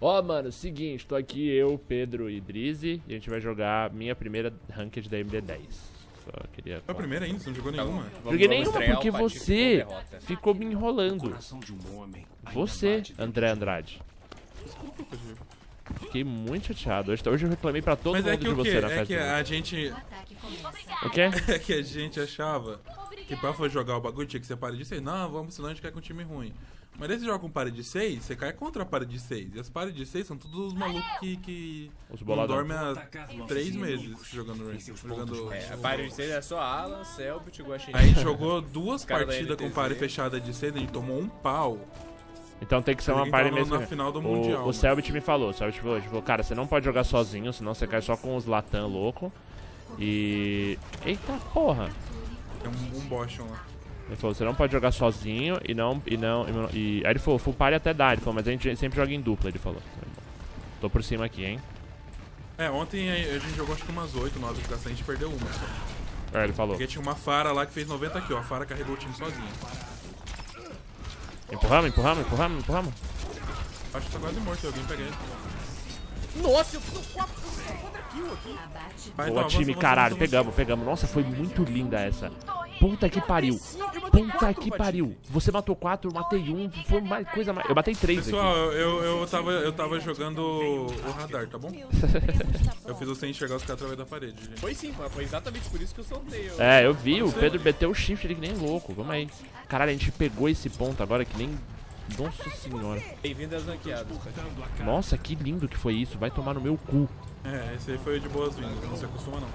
Ó, mano, seguinte, tô aqui eu, Pedro e Drizzy, e a gente vai jogar minha primeira ranked da MD10. Só queria... Foi a primeira ainda, você não jogou nenhuma? Joguei nenhuma porque você ficou me enrolando. Você, André Andrade. Desculpa. Fiquei muito chateado. Hoje, hoje eu reclamei pra todo Mas mundo é que de o quê? você na É festa. que a gente. O quê? É que a gente achava que pra for jogar o bagulho tinha que ser parede de 6. Não, vamos, senão a gente cai com um time ruim. Mas daí você joga com parede de 6, você cai contra a parede de 6. E as paredes de 6 são todos os malucos que, que Os não dormem há 3 meses jogando Ranked. Jogando... É, a parede de 6 é só Alan, Selbit, Guaxinim. Aí jogou duas partidas com parede fechada de 6, a gente tomou um pau. Então tem que ser uma party mesmo. na final do Mundial, o o mas- Selbit me falou, o Selbit falou, tipo, cara, você não pode jogar sozinho, senão você cai só com os Latam louco. E. Eita porra! É um, um Boston lá. Ele falou, você não pode jogar sozinho e não. E não. E, Aí ele falou, full party até dá, ele falou, mas a gente sempre joga em dupla, ele falou. Tô por cima aqui, hein? É, ontem a gente jogou acho que umas 8, 9 ligações, a gente perdeu uma só. É, ele falou. Porque tinha uma Fara lá que fez 90 aqui, ó. A Fara carregou o time sozinha. Empurramos, empurramos, empurramos, empurramos. Acho que tá quase morto, alguém pega ele. Nossa, eu fiz 4 kill aqui. Boa então, time, avança, caralho, avança, pegamos, pegamos. Nossa, foi muito linda essa. Puta que pariu. Puta que pariu. Você matou quatro, eu matei um. Foi mais coisa mais. Eu matei três Pessoal, aqui. eu, eu, tava, eu tava jogando o radar, tá bom? Eu fiz você enxergar os caras através da parede, gente. Foi sim, foi exatamente por isso que eu soltei. Eu... É, eu vi, o Pedro meteu o shift ali que nem louco. Vamos aí. Caralho, a gente pegou esse ponto agora que nem. Nossa senhora. Bem-vindo às ranqueadas. Nossa, que lindo que foi isso. Vai tomar no meu cu. É, esse aí foi de boas-vindas, não se acostuma não.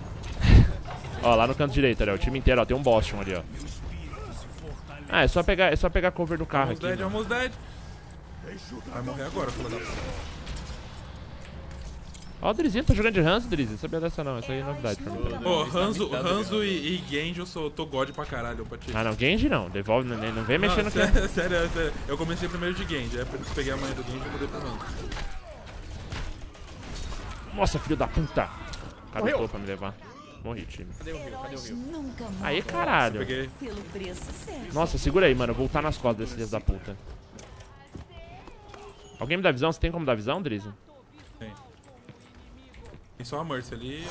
Ó, lá no canto direito, ali, ó. O time inteiro, ó. Tem um Boston ali, ó. Ah, é só pegar, é só pegar cover do carro Almost aqui. dead, né? almost dead. Vai morrer agora, filha da. Ó, o Drizinho tá jogando de Hans, Drizzy. Sabia dessa não. Essa aí é novidade pra mim. também. Ô, Hanzo, Hanzo e, e Genji eu sou, tô god pra caralho, pra ti. Ah, não. Genji não. Devolve, não, não vem mexendo aqui. sério, sério, sério. Eu comecei primeiro de Genji, aí por isso peguei a manha do Genji e mudei pro Hanzo. Nossa, filho da puta. Cabetou Morreu. pra me levar. Morri, time. Cadê o Rio? Cadê o Rio? Aí, caralho. Nossa, segura aí, mano. Eu vou voltar nas costas desses filhos da puta. Alguém me dá visão? Você tem como dar visão, Drizzy? Tem. Tem só a Mercy ali.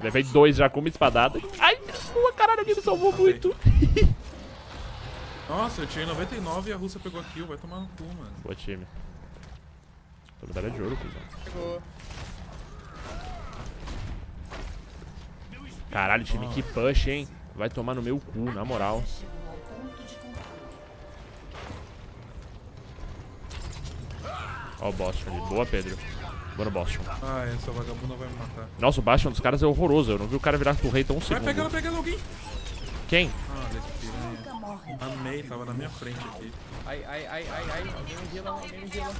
Levei dois já com uma espadada. Ai, boa, caralho, alguém me salvou muito. Nossa, eu tinha 99 e a Rússia pegou a kill, vai tomar no cu, mano. Boa, time. Tô medalha de ouro, cuzão. Chegou. Caralho, time, que push, hein? Vai tomar no meu cu, na moral. Ó o Boston ali. Boa, Pedro. Boa no Boston. Ah, essa vagabunda vai me matar. Nossa, o Bastion dos caras é horroroso. Eu não vi o cara virar pro rei tão um Vai, segundo. pega ela, pega ela, alguém. Quem? Ah, olha que piranha. Amei, tava na minha frente aqui. Ai, ai, ai, ai, ai. Alguém me heala, alguém me heala.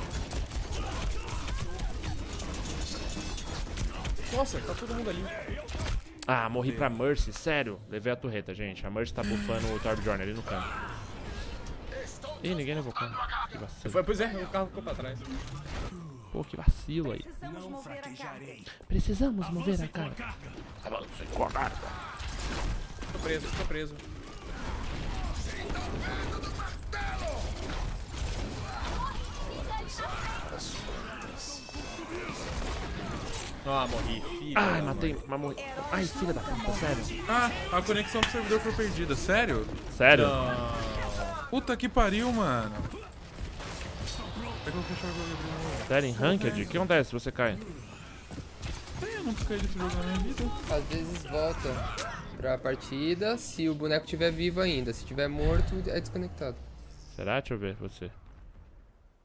Nossa, tá todo mundo ali. Ah, morri pra Mercy. Sério. Levei a torreta, gente. A Mercy tá bufando o Torbjorn ali no canto. Ih, ninguém levou o carro. Que vacilo. Foi, pois é, o carro ficou pra trás. Pô, que vacilo aí. Precisamos mover a carga. Precisamos mover a carga. Avance com a carga. Tô preso, tô preso. Ah, morri, filho. Ai, matei. Mas morri. Ai, filha da puta, sério. Ah, a conexão pro servidor foi perdida. Sério? Sério? Puta que pariu, mano. Sério, em Ranked? O que acontece se você cai? Eu nunca caí desse jogo na minha vida. Às vezes volta pra partida se o boneco estiver vivo ainda. Se estiver morto, é desconectado. Será? Deixa eu ver você.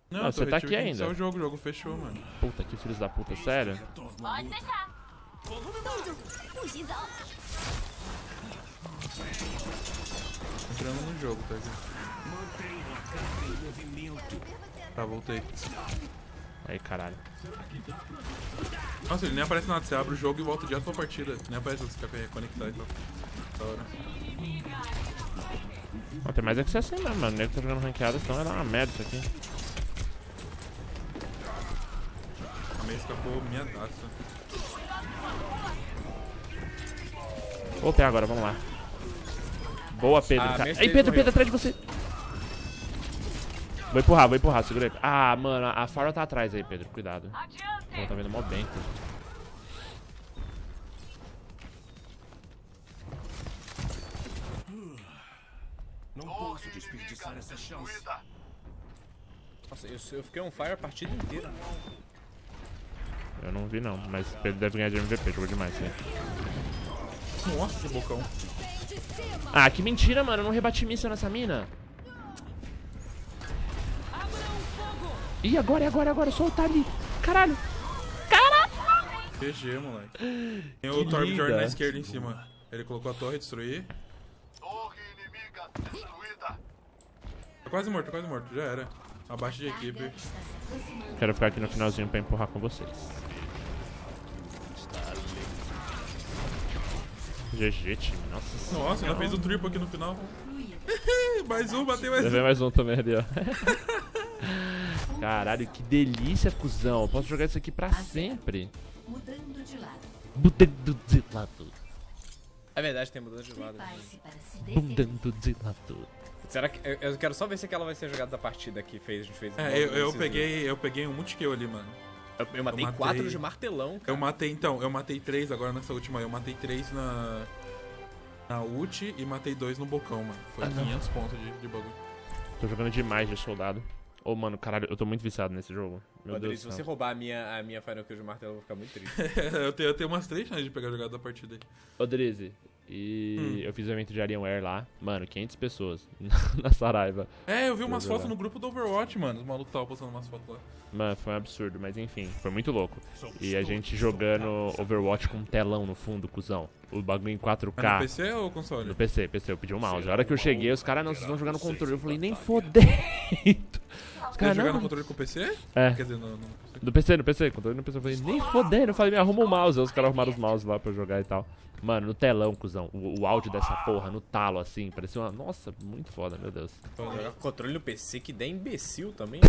Não, Ah, eu você tá aqui ainda. o jogo, o jogo fechou, mano. Puta, que filhos da puta, sério? Entrando no jogo, tá aqui. Tá, voltei. Aí, caralho. Nossa, ele nem aparece nada. Você abre o jogo e volta direto pra partida. Nem aparece você ficar conectado e tal. Da hora. Não, tem mais é que ser assim mesmo, mano. O nego tá jogando ranqueada, senão vai dar uma merda isso aqui. A meia escapou minha daça. Voltei agora, vamos lá. Boa, Pedro. Ah, ele Pedro, morreu. Pedro, atrás de você. Vou empurrar, vou empurrar, segura aí. Ah, mano, a Farah tá atrás aí, Pedro. Cuidado. Pô, tá vendo mó bem, cara. Não posso desperdiçar essa chance. Nossa, eu, eu fiquei on fire a partida inteira. Eu não vi não, mas Pedro deve ganhar de MVP, jogou demais, né? Nossa, que bocão. Ah, que mentira, mano. Eu não rebati míssil nessa mina. Ih, agora, é agora, é agora. Solta ali. Caralho. GG, moleque. Tem Que o Torb linda. Jordan na esquerda em cima. Ele colocou a torre, destruir. Torre inimiga destruída. Tá quase morto, quase morto. Já era. Abaixo de equipe. Quero ficar aqui no finalzinho pra empurrar com vocês. GG, time. Nossa senhora. Nossa, ainda fez o triple aqui no final. mais um, bateu mais Levei um. mais um também ali, ó. Caralho, que delícia, cuzão. Eu posso jogar isso aqui pra sempre. Mudando de lado. Mudando de lado. É verdade, tem mudança de lado. Mudando de lado. Será que. Eu, eu quero só ver se aquela vai ser a jogada da partida que fez, a gente fez. É, eu, eu peguei, eu peguei um multikill ali, mano. Eu, eu matei eu matei- quatro de martelão, cara. Eu matei, então, eu matei três agora nessa última. Eu matei três na. Na ult e matei dois no bocão, mano. Foi Ah, não. 500 pontos de, de bagulho. Tô jogando demais de soldado. Ô, mano, caralho, eu tô muito viciado nesse jogo. Meu Rodrigo, Deus se você céu. roubar a minha, a minha Final Kill de martelo, eu vou ficar muito triste. eu, tenho, eu tenho umas três chances de pegar a jogada da partida aí. Ô, Drizzy, e Hum. eu fiz o evento de Alienware lá. Mano, 500 pessoas na Saraiva. É, eu vi umas fotos no grupo do Overwatch, mano. Os malucos estavam postando umas fotos lá. Mano, foi um absurdo, mas enfim, foi muito louco. E a gente jogando Overwatch com um telão no fundo, cuzão. O bagulho em 4K. Mas no PC ou console? No PC, PC, eu pedi um mouse. A hora que eu cheguei, os caras, não, vocês vão jogar no controle. Eu falei, nem fodendo. Os Quer caras, jogar no não. controle com o PC? É, Quer dizer, no, no PC. no PC, no PC, controle no PC. Eu falei, nem fodendo. Eu falei, me arruma o mouse. Aí os caras arrumaram os mouse lá pra jogar e tal. Mano, no telão, cuzão. O, o áudio dessa porra, no talo, assim. Parecia uma. Nossa, muito foda, meu Deus. Jogar com controle no PC, que ideia imbecil também.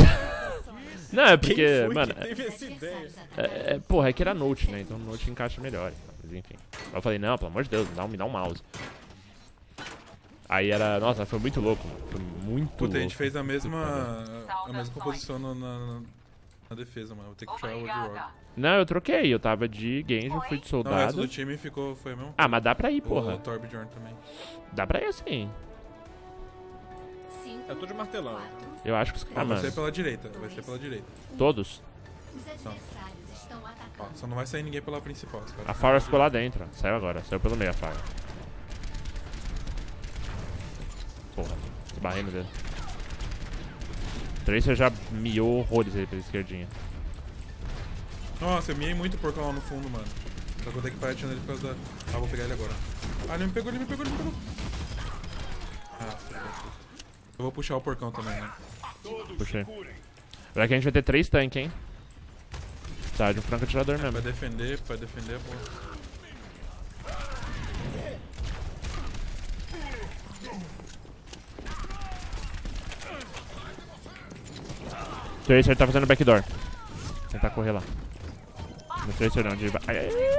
Não, é Quem porque, foi mano, que teve essa ideia? É, é, porra, é que era Note, né? Então o Note encaixa melhor. Mas enfim. Aí eu falei, não, pelo amor de Deus, me dá um, me dá um mouse. Aí era. Nossa, foi muito louco, mano. Foi muito Puta, a louco. gente fez a mesma. A mesma composição na, na, na defesa, mano. Vou ter que puxar o Rogue. Não, eu troquei. Eu tava de Genji, eu fui de Não, o resto soldado. do time ficou. Foi mesmo? Ah, mas dá pra ir, O porra. Torbjorn também. Dá pra ir sim. Eu tô de martelão. quatro, Eu acho que os Ah, caras, vai ser pela direita. Vai ser pela direita. Todos. Os adversários estão Ó, só não vai sair ninguém pela principal. os caras A Farah ficou lá dentro. ó. Saiu agora. Saiu pelo meio a Farah. Porra. Esbarrei no dedo. Tracer já miou horrores aí pela esquerdinha. Nossa, eu miei muito o porcão lá no fundo, mano. Só que eu vou ter que parar atirando ele por causa da. Ah, vou pegar ele agora. Ah, ele me pegou, ele me pegou, ele me pegou. Ah, filho. Eu vou puxar o porcão também, né? Puxei. Agora que a gente vai ter três tanques, hein? Tá, de um franco atirador Vai mesmo. defender, vai defender, pô. Tracer tá fazendo backdoor. Tentar correr lá. No Tracer não, de... Ai, ai, ai.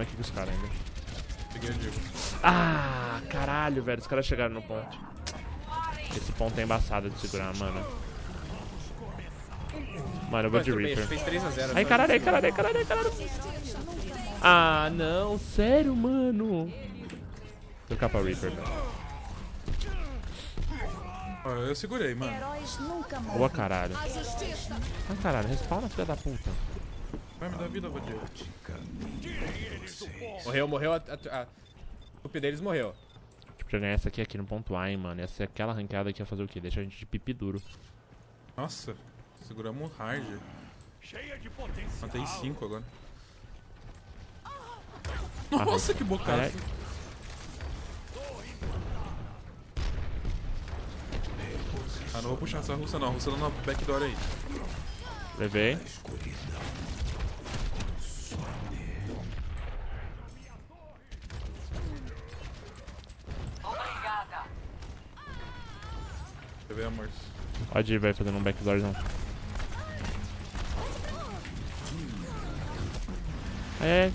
Aqui com os caras ainda. Peguei o Diego. Ah, caralho, velho. Os caras chegaram no ponto. Esse ponto é embaçado de segurar, mano. Mano, eu vou de Reaper. Fez 3x0. Ai, caralho, ai, caralho, ai, caralho, ai, caralho. Ah, não. Sério, mano. Vou trocar pra Reaper, velho. Ó, eu segurei, mano. Boa, caralho. Ah, caralho. Respawna, filha da puta. Vai me dar vida, vou Diego. Morreu, morreu. A, a, a... O deles morreu. Tipo, pra ganhar essa aqui, aqui no ponto A, hein, mano. Ia ser aquela arrancada que ia fazer o quê? Deixar a gente de pipi duro. Nossa, seguramos hard. Matei 5 agora. Nossa, que. Caralho. Ah, não vou puxar essa russa não. A russa tá na backdoor aí. Levei. Vê, amor. Pode ir, vai fazendo um backdoorzão. É,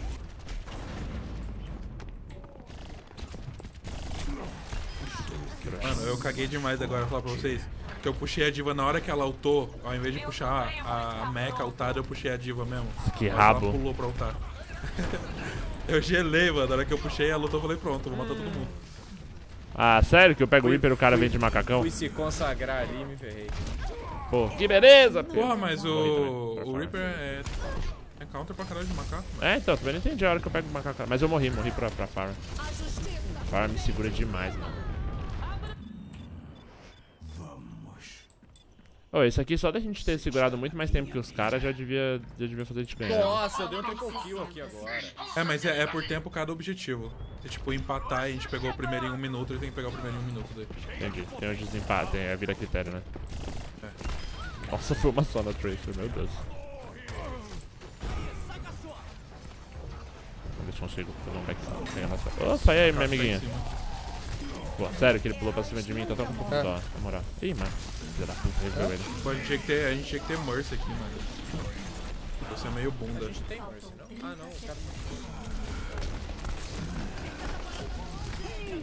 Mano, eu caguei demais agora falar pra vocês. Que eu puxei a diva na hora que ela ultou, ao invés de puxar a mecha ultada, eu puxei a diva mesmo. Que Mas rabo. Ela pulou pra ultar. eu gelei, mano. Na hora que eu puxei a luta, eu falei, pronto, vou matar todo mundo. Ah, sério que eu pego o Reaper e o cara vem de macacão? Fui se consagrar ali e me ferrei. Pô, que beleza, pô. Porra, mas o, o Reaper é counter pra caralho de macaco. mano. É, então, também não entendi a hora que eu pego o macacão. Mas eu morri, morri pra, pra Farah. Farah me segura demais, mano. Ô, esse aqui, só da gente ter segurado muito mais tempo que os caras, já devia, já devia fazer gente ganhar. Nossa, eu dei um triple kill aqui agora. É, mas é, é por tempo cada objetivo. Se, tipo, empatar e a gente pegou o primeiro em um minuto, ele tem que pegar o primeiro em um minuto daí. Entendi. Tem o desempate, tem a vira critério, né? Nossa, foi uma só na Tracer, meu Deus. Se consigo fazer um back pegar nossa. Opa, e aí, minha amiguinha? Tá. Pô, sério que ele pulou pra cima de mim, tô até com um pouco de É. dó, na moral. Ih, mano. Filha da puta, reviu ele. Pô, a gente tinha que ter, a gente tinha que ter Mercy aqui, mano. Você é meio bunda. Tem Mercy, não? Ah, não. O cara...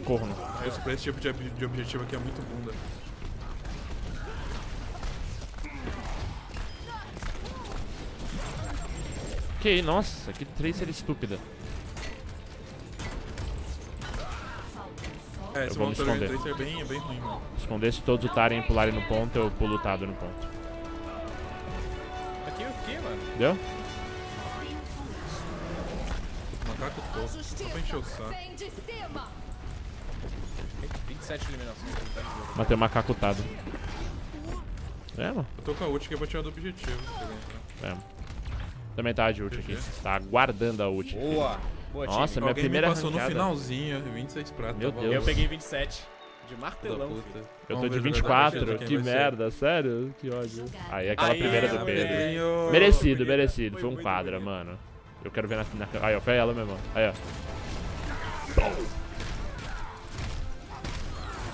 Corno. Isso pra esse tipo de, ob- de objetivo aqui é muito bunda. Que, nossa, que Tracer estúpida. É, esse vou me esconder. Tracer é bem, é bem ruim, mano. Esconder se todos lutarem e pularem no ponto, eu pulo lutado no ponto. Aqui o que, mano? Deu? O macaco todo. Só pra encher o saco. Vem de cima! 27 eliminações. tá. Matei o macaco tado. É, mano. Eu tô com a ult que é pra tirar do objetivo. É. Também tá de ult aqui. Tá aguardando a ult. Boa. Boa. Nossa, minha Alguém primeira me passou arrancada. no finalzinho, 26 prata. Meu Deus. Eu peguei 27. De martelão. puta. filho. Eu tô de ver o jogador 24, da quem que vai ser. merda, sério? Que ódio. Aí, aquela Aí, primeira do. Pedro. Pedrinho. Merecido, merecido. Foi Foi um quadra, bonito. mano. Eu quero ver na. na... Aí, ó, foi ela mesmo. Aí, ó.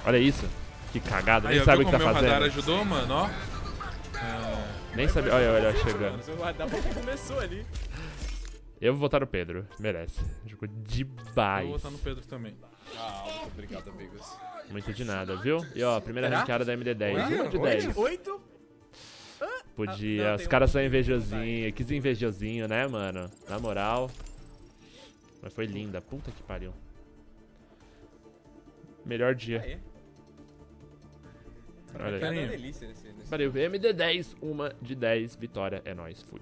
Olha isso. Que cagada. Aí, Nem ó, sabe o que tá meu radar fazendo. ajudou, mano, ó. É, Nem sabe. Olha, olha, chegando. Radar porque começou ali. Eu vou votar no Pedro. Merece. Jogou eu demais. vou votar no Pedro também. Ah, muito obrigado, amigos. Muito de nada, viu? E ó, primeira Será? ranqueada da MD10. Oi? Uma de Oi? 10. 8? Podia. Ah, não, Os caras um- são invejosinhos. Quis invejosinho, né, mano? Na moral. Mas foi linda. Puta que pariu. Melhor dia. Olha aí. Valeu. MD10, uma de 10. Vitória é nóis. Fui.